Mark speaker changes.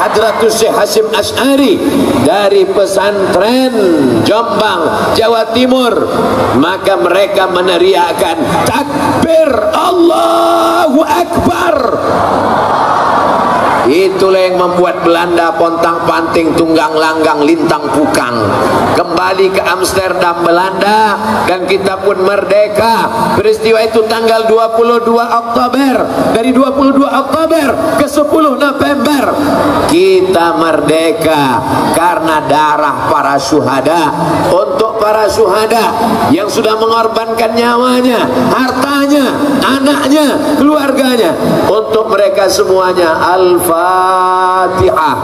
Speaker 1: Hadratus Syekh Hasim Ash'ari dari pesantren Jombang, Jawa Timur. Maka mereka meneriakan takbir Allahu Akbar. Itulah yang membuat Belanda pontang panting tunggang langgang lintang pukang. Kembali ke Amsterdam Belanda dan kita pun merdeka. Peristiwa itu tanggal 22 Oktober. Dari 22 Oktober ke 10 November kita merdeka karena darah para syuhada. Untuk para syuhada yang sudah mengorbankan nyawanya hartanya anaknya keluarganya. Untuk mereka semuanya Al-Fatihah